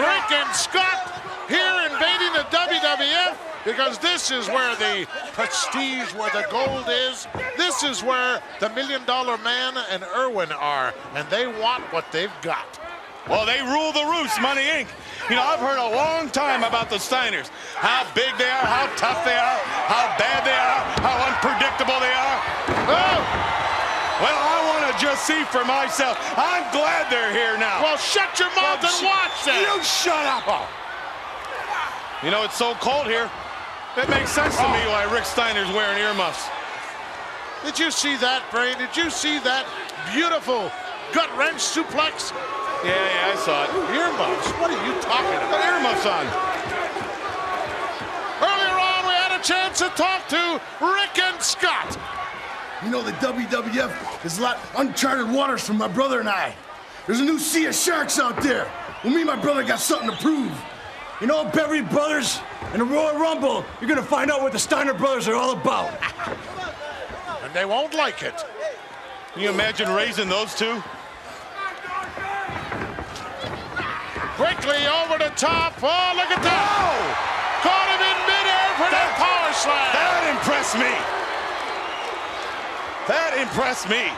Rick and Scott here invading the WWF because this is where the prestige, where the gold is. This is where the Million Dollar Man and Irwin are, and they want what they've got. Well, they rule the roost, Money Inc. You know, I've heard a long time about the Steiners. How big they are, how tough they are, how bad they are, how unpredictable they are. Oh! Well, I want to just see for myself. I'm glad they're here now. Well, shut your mouth Well, and watch them. You shut up. Oh, You know, it's so cold here. It makes sense to me oh. why Rick Steiner's wearing earmuffs. did you see that, Brain? Did you see that beautiful gut wrench suplex? Yeah, yeah, I saw it. Earmuffs? What are you talking Got about? earmuffs on. Earlier on, we had a chance to talk to Rick and Scott. You know, the WWF is a lot uncharted waters for my brother and I. There's a new sea of sharks out there. Well, me and my brother got something to prove. You know, Beverly Brothers and the Royal Rumble, you're gonna find out what the Steiner Brothers are all about. And they won't like it. Can you imagine raising those two? Quickly over the top. Oh, look at that. Caught him in midair for that power slam. That impressed me. That impressed me.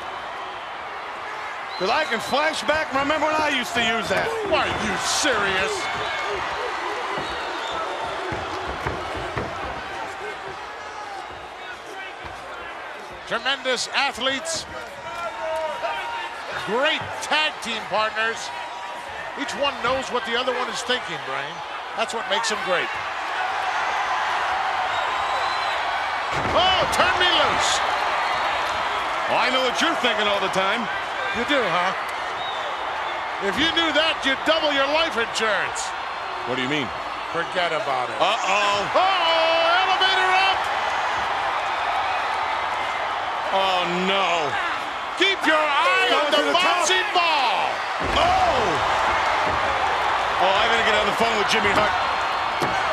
Because I can flash back and remember when I used to use that. Are you serious? Tremendous athletes. Great tag team partners. Each one knows what the other one is thinking, Brain. That's what makes them great. Oh, turn me loose. Well, I know what you're thinking all the time. You do, huh? If you knew that, you'd double your life insurance. What do you mean? Forget about it. Uh-oh. Oh, elevator up! Oh, no. Keep your eye on the bouncing ball! Oh! Oh, I gotta get on the phone with Jimmy Hart.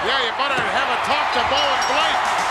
Yeah, you better have a talk to Beau and Blake.